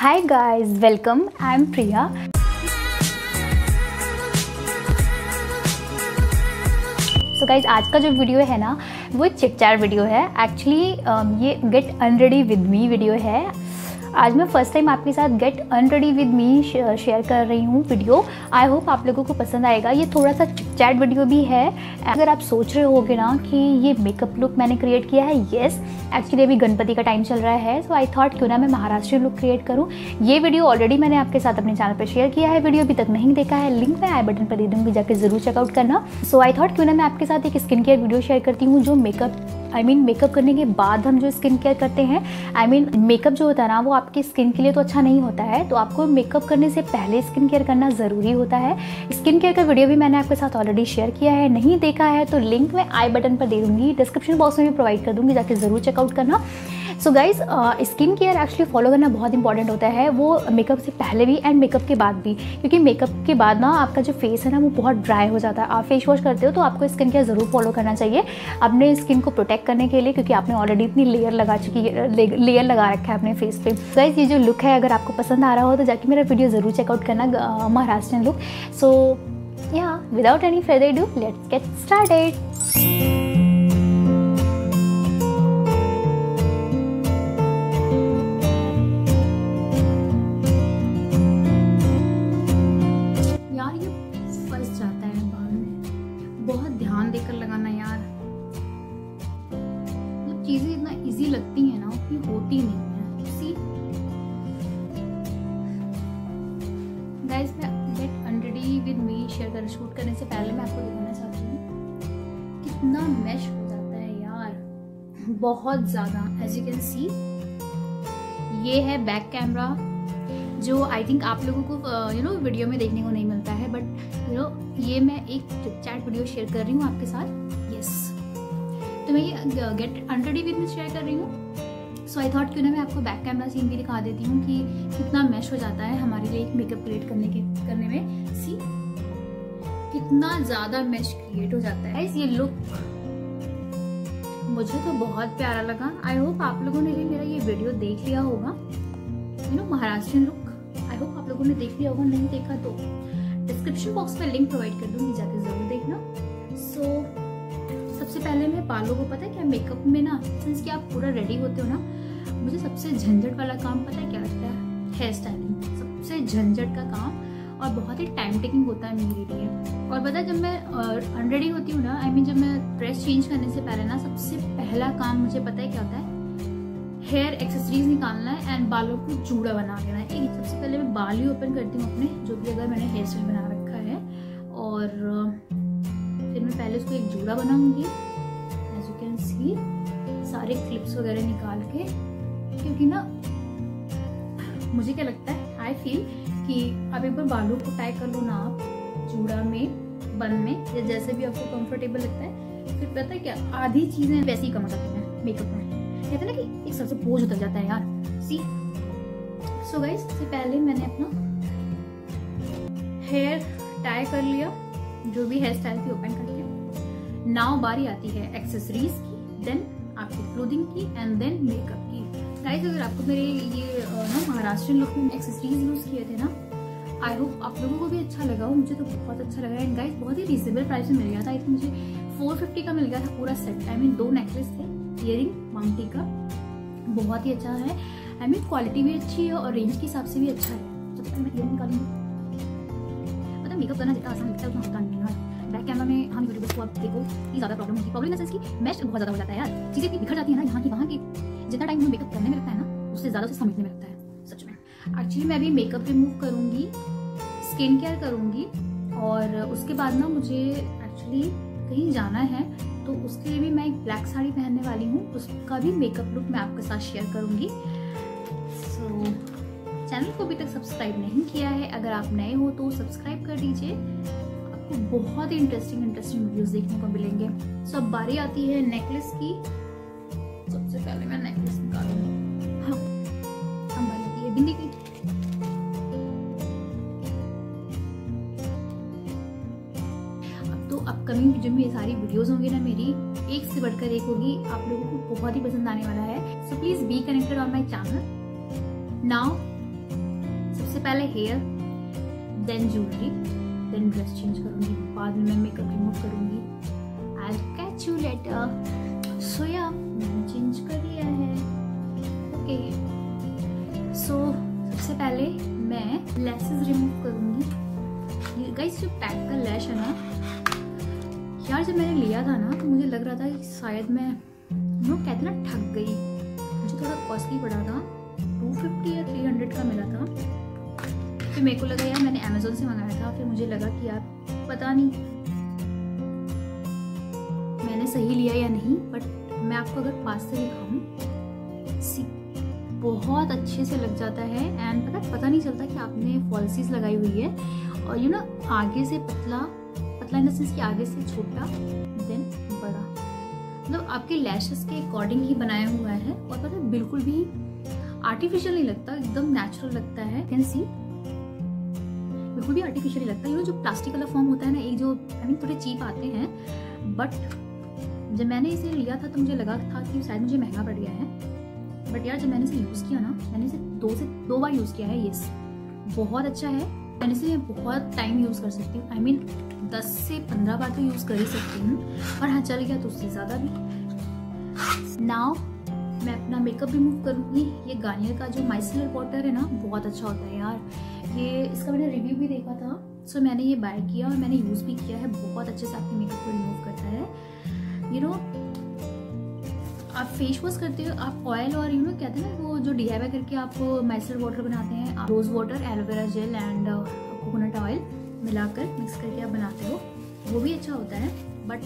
Hi guys, welcome. I'm Priya. guys, guys आज का जो वीडियो है ना वो चिटचार वीडियो है एक्चुअली um, ये get unready with me video है आज मैं फ़र्स्ट टाइम आपके साथ get unready with me share कर रही हूँ वीडियो आई होप आप लोगों को पसंद आएगा। ये थोड़ा सा चैट वीडियो भी है। अगर आप सोच रहे होगे ना कि ये मेकअप लुक मैंने क्रिएट किया है येस एक्चुअली अभी गणपति का टाइम चल रहा है सो आई थॉट क्यों ना मैं महाराष्ट्र लुक क्रिएट करूँ। ये वीडियो ऑलरेडी मैंने आपके साथ अपने चैनल पर शेयर किया है। वीडियो अभी तक नहीं देखा है। लिंक मैं आई बटन पर दे दूँगी जाकर ज़रूर चेकआउट करना। सो आई थॉट क्यों ना मैं आपके साथ एक स्किन केयर वीडियो शेयर करती हूँ, जो मेकअप आई मीन मेकअप करने के बाद हम जो स्किन केयर करते हैं आई मीन मेकअप जो होता है ना, वो आपकी स्किन के लिए तो अच्छा नहीं होता है तो आपको मेकअप करने से पहले स्किन केयर करना ज़रूरी होता है। स्किन केयर का वीडियो भी मैंने आपके साथ ऑलरेडी शेयर किया है, नहीं देखा है तो लिंक मैं आई बटन पर दे दूँगी डिस्क्रिप्शन बॉक्स में भी प्रोवाइड कर दूँगी, जाके ज़रूर चेकआउट करना। So guys skin care actually follow करना बहुत इंपॉर्टेंट होता है। वो मेकअप से पहले भी एंड मेकअप के बाद भी। क्योंकि मेकअप के बाद ना आपका जो फेस है ना, वो बहुत ड्राई हो जाता है। आप फेस वॉश करते हो तो आपको स्किन केयर ज़रूर फॉलो करना चाहिए। अपने स्किन को प्रोटेक्ट करने के लिए क्योंकि आपने ऑलरेडी इतनी लेयर लगा चुकी है लेयर लगा रखा है अपने फेस पे। गाइज़ ये जो लुक है, अगर आपको पसंद आ रहा हो तो जाके मेरा वीडियो ज़रूर चेकआउट करना Maharashtra look so yeah without any further do let's get started बहुत ज़्यादा एज यू कैन सी ये है बैक कैमरा जो आई थिंक आप लोगों को यू नो वीडियो में देखने को नहीं मिलता है बट यू नो ये मैं एक चैट वीडियो शेयर कर रही हूँ आपके साथ। यस तो मैं ये get unready with me share कर रही हूँ। सो आई थॉट क्यों ना मैं आपको बैक कैमरा सीन भी दिखा देती हूँ कि कितना मैश हो जाता है हमारे लिए एक मेकअप क्रिएट करने के, करने में। सी कितना ज़्यादा मैश क्रिएट हो जाता है। ये लुक मुझे तो बहुत प्यारा लगा। आई होप आप लोगों ने भी मेरा ये वीडियो देख लिया होगा। You know Maharashtrian look I hope आप लोगों ने देख लिया होगा नहीं देखा तो। डिस्क्रिप्शन बॉक्स में लिंक प्रोवाइड कर दूँगी जाके ज़रूर देखना। सो so, सबसे पहले मैं बालों को पता है क्या मेकअप में ना सिंस कि आप पूरा रेडी होते हो ना मुझे सबसे झंझट वाला काम पता है क्या लगता है? हेयर स्टाइलिंग सबसे झंझट का काम और बहुत ही टाइम टेकिंग होता है मेरे लिए। और पता जब मैं अनरेडी होती हूँ ना आई I मीन mean, जब मैं ड्रेस चेंज करने से पहले ना सबसे पहला काम मुझे पता है क्या होता है? हेयर एक्सेसरीज निकालना है एंड बालों को जूड़ा बना देना है। एक सबसे पहले मैं बाल ही ओपन करती हूँ अपने जो भी अगर मैंने हेयर स्टाइल बना रखा है। और फिर मैं पहले उसको एक जूड़ा बनाऊँगी। एज यू कैन सी सारे क्लिप्स वगैरह निकाल के क्योंकि ना मुझे क्या लगता है आई फील कि अब एक बार बालों को टाई कर लो ना आप, चूड़ा में, बन में, या जैसे भी आपको कंफर्टेबल लगता है। फिर पता है क्या, आधी चीज़ें वैसे ही कम जाती हैं मेकअप में। कहते हैं ना कि एक सबसे बोझ उतर जाता है यार। सी सो गाइस सबसे पहले मैंने अपना हेयर टाई कर लिया, जो भी हेयर स्टाइल थी ओपन कर लिया। नाव बारी आती है एक्सेसरीज की देन आपकी क्लोथिंग की एंड देन मेकअप गाइस अगर आपको मेरे ये ना महाराष्ट्र लुक में एक्सेसरीज यूज़ किए थे ना आई होप आप लोगों को भी अच्छा लगा हो। मुझे तो बहुत अच्छा लगा। एंड गाइस बहुत ही रिजनेबल प्राइस में मिल गया था। आई थिंक मुझे 450 का मिल गया था पूरा सेट आई मीन दो नेकलेस थे इयरिंग मांगटी का। बहुत ही अच्छा है। आई मीन क्वालिटी भी अच्छी है और रेंज के हिसाब से भी अच्छा है। जब तक मैं इयरिंग निकालूँगी। मेकअप करना जितना आसान लगता है, उतना होता नहीं है। बैक कैमरा में हम यूट्यूबर्स को आप देखो, ये ज़्यादा प्रॉब्लम होती है। प्रॉब्लम इन सेंस की मैश बहुत ज़्यादा हो जाता है यार। चीज़ें इतनी बिखर जाती है ना यहाँ की वहाँ की। जितना टाइम हमें मेकअप करने में लगता है ना उससे ज़्यादा उसे समझने में लगता है सच में। एक्चुअली मैं अभी मेकअप रिमूव करूँगी स्किन केयर करूँगी और उसके बाद ना मुझे एक्चुअली कहीं जाना है तो उसके लिए भी मैं एक ब्लैक साड़ी पहनने वाली हूँ उसका भी मेकअप लुक मैं आपके साथ शेयर करूँगी। सो so, चैनल को अभी तक सब्सक्राइब नहीं किया है अगर आप नए हो तो सब्सक्राइब कर दीजिए। आपको बहुत ही इंटरेस्टिंग इंटरेस्टिंग वीडियोस देखने को मिलेंगे। सो अब बारी आती है नेकलेस की। सबसे पहले मैं नेकलेस वीडियोस होंगी ना मेरी, एक से बढ़कर एक होगी, आप लोगों को बहुत ही पसंद आने वाला है। So please be connected on my channel now सबसे पहले hair then jewellery then dress change करूँगी, बाद में मैं मेकअप रिमूव करूँगी। I catch you later so yeah मैंने चेंज कर लिया है। ओके सो सबसे पहले मैं लेसेस रिमूव करूँगी। गाइस जो पैक का लैश है ना यार जब मैंने लिया था ना तो मुझे लग रहा था कि शायद मैं नो कहते ना, ठग गई। मुझे थोड़ा कॉस्टली पड़ा था। 250 या 300 का मिला था। फिर मेरे को लगा, यार, मैंने अमेजोन से मंगाया था। फिर मुझे लगा कि, यार, पता नहीं, मैंने सही लिया या नहीं बट मैं आपको अगर पास से दिखाऊँ बहुत अच्छे से लग जाता है। एंड पता पता नहीं चलता कि आपने फॉल्सीज लगाई हुई है। और यू ना आगे से पतला पतला इन सेंस आगे से छोटा देन बड़ा। मतलब आपके लैशेस के अकॉर्डिंग ही बनाया हुआ है, और पता है, बिल्कुल भी आर्टिफिशियल नहीं लगता, एकदम नेचुरल लगता है। कैन सी बिल्कुल भी आर्टिफिशियल नहीं लगता। यू नो जो प्लास्टिक वाला फॉर्म होता है ना, एक जो आई मीन थोड़े चीप आते हैं बट जब मैंने इसे लिया था तो मुझे लगा था कि शायद मुझे महँगा पड़ गया है। बट यार, जब मैंने इसे यूज़ किया ना, मैंने इसे दो से, दो बार यूज़ किया है येस बहुत अच्छा है। मैंने इसे बहुत टाइम यूज़ कर सकती हूँ. आई मीन दस से पंद्रह बार तो यूज़ कर ही सकती हूँ. और हाँ चल गया तो उससे ज़्यादा भी. नाउ मैं अपना मेकअप रिमूव करूँगी. ये गार्नियर का जो माइसलर वाटर है ना बहुत अच्छा होता है यार. ये इसका मैंने रिव्यू भी देखा था. सो so, मैंने ये बाय किया और मैंने यूज़ भी किया है. बहुत अच्छे से आपके मेकअप को रिमूव करता है. यू you नो know, आप फेस वॉश करते हो, आप ऑयल और यू नो कहते हैं ना, वो जो डीआईवाई करके आप माइसलर वाटर बनाते हैं rose water aloe vera gel and coconut oil मिलाकर मिक्स करके आप बनाते हो, वो भी अच्छा होता है। बट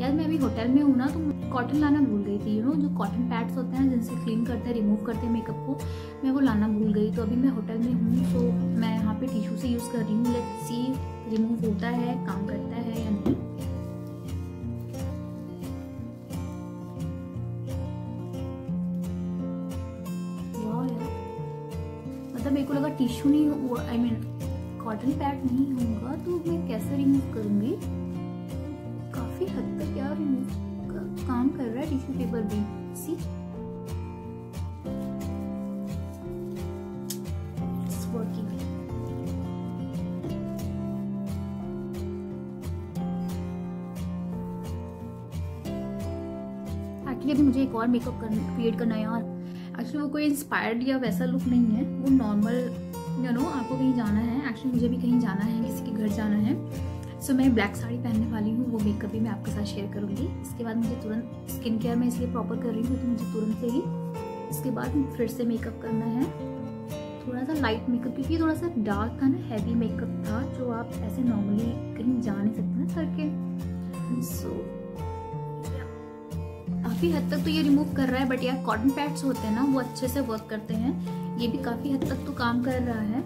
यार, मैं अभी होटल में हूँ ना तो कॉटन लाना भूल गई थी यू नो जो कॉटन पैड्स होते हैं, जिनसे क्लीन करते हैं रिमूव करते हैं मेकअप को, मैं वो लाना भूल गई। तो अभी मैं होटल में हूँ तो मैं यहाँ पे टिश्यू से यूज़ कर रही हूँ लेट सी रिमूव होता है, काम करता है या नहीं। टिश्यू नहीं हुआ आई मीन कॉटन पैड नहीं होगा तो मैं कैसे रिमूव करूँगी? काफ़ी हद तक यार रिमूव का काम कर रहा है टिश्यू पेपर भी। सी अभी मुझे एक और मेकअप क्रिएट करना है यार। एक्चुअली वो कोई इंस्पायर्ड या वैसा लुक नहीं है, वो नॉर्मल यू नो आपको कहीं जाना है. एक्चुअली मुझे भी कहीं जाना है. किसी के घर जाना है. सो so, मैं ब्लैक साड़ी पहनने वाली हूँ. वो मेकअप भी मैं आपके साथ शेयर करूँगी. इसके बाद मुझे तुरंत स्किन केयर में इसलिए प्रॉपर कर रही हूँ तो मुझे तुरंत से ही इसके बाद फिर से मेकअप करना है. थोड़ा सा लाइट मेकअप क्योंकि थोड़ा सा डार्क था ना हैवी मेकअप था जो आप ऐसे नॉर्मली कहीं जा नहीं सकते ना करके सो काफ़ी हद तक तो ये रिमूव कर रहा है बट यार कॉटन पैड्स होते हैं ना वो अच्छे से वर्क करते हैं. ये भी काफ़ी हद तक तो काम कर रहा है।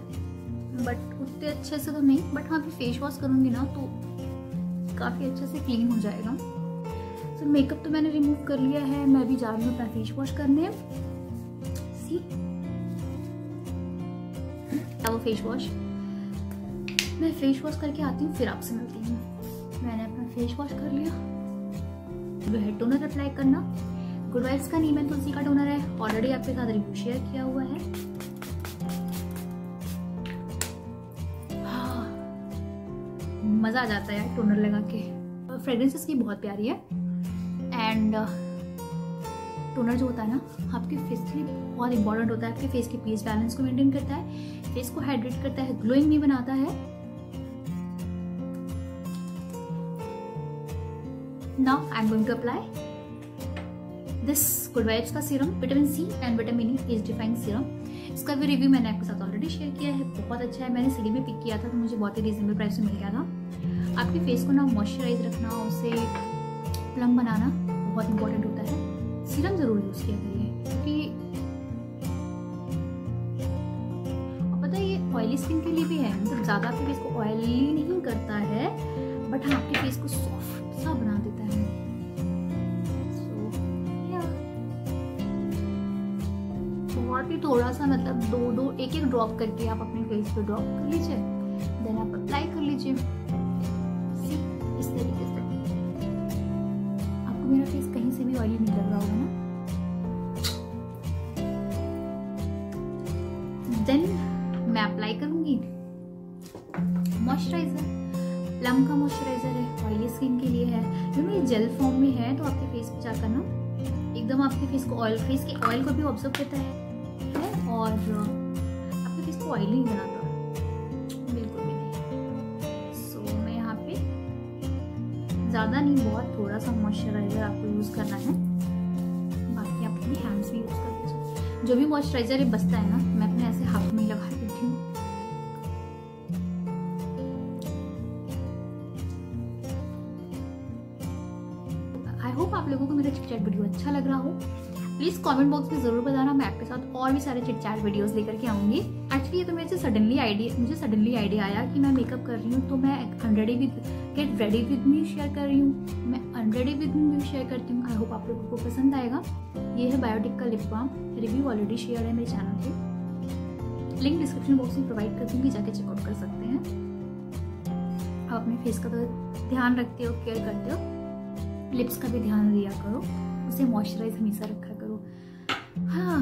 बट उतने अच्छे से तो नहीं बट हाँ भी फेस वॉश करूँगी ना तो काफ़ी अच्छे से क्लीन हो जाएगा। तो so, मेकअप तो मैंने रिमूव कर लिया है मैं भी जा रही हूँ अपना फेस वॉश करने। सी वो फेस वॉश मैं फेस वॉश करके आती हूँ फिर आपसे मिलती हूँ। मैंने अपना फेस वॉश कर लिया। जो है टोनर अप्लाई करना। गुड वाइब्स का नीम एंड तुलसी का टोनर है। ऑलरेडी आपके साथ रिव्यू शेयर किया हुआ है। हाँ, मज़ा आ जाता है टोनर लगा के। फ्रेग्रेंस इसकी बहुत प्यारी है। एंड टोनर जो होता है ना आपके फेस के लिए बहुत इंपॉर्टेंट होता है। आपके फेस के पीएच बैलेंस को मेंटेन करता है। फेस को हाइड्रेट करता है। ग्लोइंग भी बनाता है। Now i'm going to apply this good vibes का serum vitamin C and vitamin E age defying serum इसका भी रिव्यू मैंने आपके साथ ऑलरेडी शेयर किया है। बहुत अच्छा है। मैंने सीडी में पिक किया था तो मुझे बहुत ही रीजनेबल प्राइस में मिल गया था। आपके फेस को ना मॉइस्चराइज रखना, उसे प्लम बनाना बहुत इंपॉर्टेंट होता है। सीरम ज़रूर यूज़ किया करिए, क्योंकि पता है, ये ऑयली स्किन के लिए भी है। मतलब ज़्यादा आपके फेस को ऑयली नहीं करता है बट हाँ आपके फेस को सॉफ्ट सा बना देता है। बहुत ही थोड़ा सा मतलब दो दो एक एक ड्रॉप करके आप अपने फेस पे ड्रॉप कर लीजिए। देन आप अप्लाई कर लीजिए। इस तरीके से। आपको मेरा फेस कहीं से भी ऑयली नहीं लग रहा होगा ना? देन मैं अप्लाई करूँगी। मॉइस्चराइजर प्लम का मॉइस्चराइजर है ऑयली स्किन के लिए है। यू जेल फॉर्म में है तो आपके फेस पे जाकर ना, एकदम आपके फेस को ऑयल फेस के ऑयल को भी ऑब्ज़र्व करता है। और आपके फेस को ऑयली बनाता बिल्कुल भी नहीं। सो so, मैं यहाँ पे ज़्यादा नहीं बहुत थोड़ा सा मॉइस्चराइजर आपको यूज़ करना है। बाकी आप अपने हैंड्स भी यूज़ कर लीजिए जो भी मॉइस्चराइजर बचता है ना मैं अपने ऐसे हाथ में लगा देती हूँ। आई होप आप लोगों को मेरा चिट चैट वीडियो अच्छा लग रहा हो। प्लीज़ कमेंट बॉक्स में ज़रूर बताना, मैं आपके साथ और भी सारे चिट चैट वीडियोस लेकर के आऊँगी। एक्चुअली ये तो मेरे से सडनली आइडिया मुझे सडनली आइडिया आया कि मैं मेकअप कर रही हूँ तो मैं unready with get ready with me share कर रही हूँ। मैं अनरेडी विद मी भी शेयर करती हूँ। आई होप आप लोगों को पसंद आएगा। ये है बायोटिक का lip balm review already share है मेरे चैनल पर लिंक डिस्क्रिप्शन बॉक्स में प्रोवाइड कर दूँगी जाके चेकआउट कर सकते हैं। आप अपने फेस का तो ध्यान रखते हो केयर करते हो। लिप्स का भी ध्यान दिया करो। उसे मॉइस्चराइज हमेशा रखा हाँ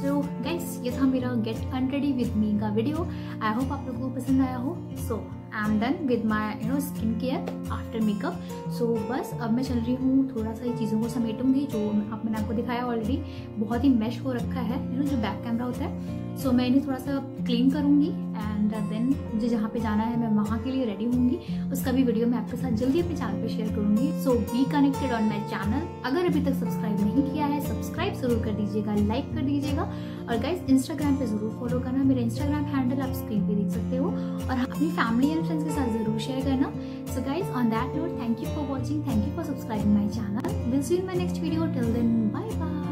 सो गाइस ये था मेरा गेट अनरेडी विद मी का वीडियो आई होप आप लोगों को पसंद आया हो. So I am done with my you know skin care after makeup so बस अब मैं चल रही हूँ. थोड़ा सा ये चीज़ों को समेटूँगी जो आप मैंने आपको दिखाया ऑलरेडी बहुत ही मैश हो रखा है यू नो जो बैक कैमरा होता है. सो so, मैं इन्हें थोड़ा सा क्लीन करूँगी. एंड देन मुझे जहाँ पे जाना है, मैं वहाँ के लिए रेडी होंगी। उसका भी वीडियो मैं आपके साथ जल्दी अपने चैनल पे शेयर करूँगी। So be connected on my channel अगर अभी तक सब्सक्राइब नहीं किया है सब्सक्राइब ज़रूर कर दीजिएगा लाइक कर दीजिएगा। और गाइज़ इंस्टाग्राम पे ज़रूर फॉलो करना। मेरा इंस्टाग्राम हैंडल आप स्क्रीन पे देख सकते हो। और अपनी फैमिली एंड फ्रेंड्स के साथ ज़रूर शेयर करना। So guys on that note thank you for watching thank you for subscribing my channel will see my next video till then bye bye